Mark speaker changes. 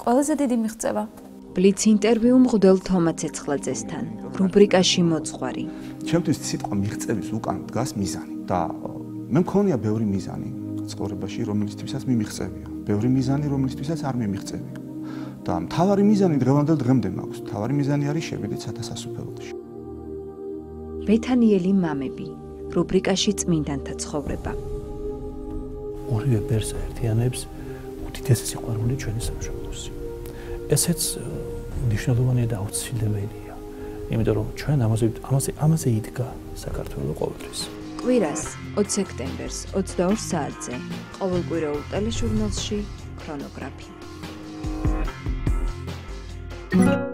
Speaker 1: ყველაზე დიდი მიღწევა.
Speaker 2: ბლიც ინტერვიუ მღვდელ თომა ცეცხლაძესთან. რუბრიკაში მოწყვარი.
Speaker 3: ჩემთვის სიტყვა მიღწევის უკან დგას მიზანი და მე მქონია ბევრი მიზანი ცხოვრებაში, რომელიცთვისაც მიმიღწევია. ბევრი მიზანი, რომელიცთვისაც არ მიმიღწევია. და მთავარი მიზანი დღევანდელ დღემდე მაქვს. მთავარი მიზანი არის შევიდეთ სათავსოფლოში.
Speaker 2: მეთანიელი მამები. რუბრიკაში წმინდანთა ცხოვრება.
Speaker 4: ორივე ბერს აერთიანებს ეს სიყვარული ჩვენი სამშობლოსი. ესეც მნიშვნელოვანია და აუცილებელია. იმიტომ რომ ჩვენ ამაზე ამაზე ამაზე იდგა საქართველოს ყოველთვის.
Speaker 2: კვირას 20 სექტემბერს 22 საათზე ყოველკვირეულ ტელეჟურნალში ქრონოგრაფი. thank you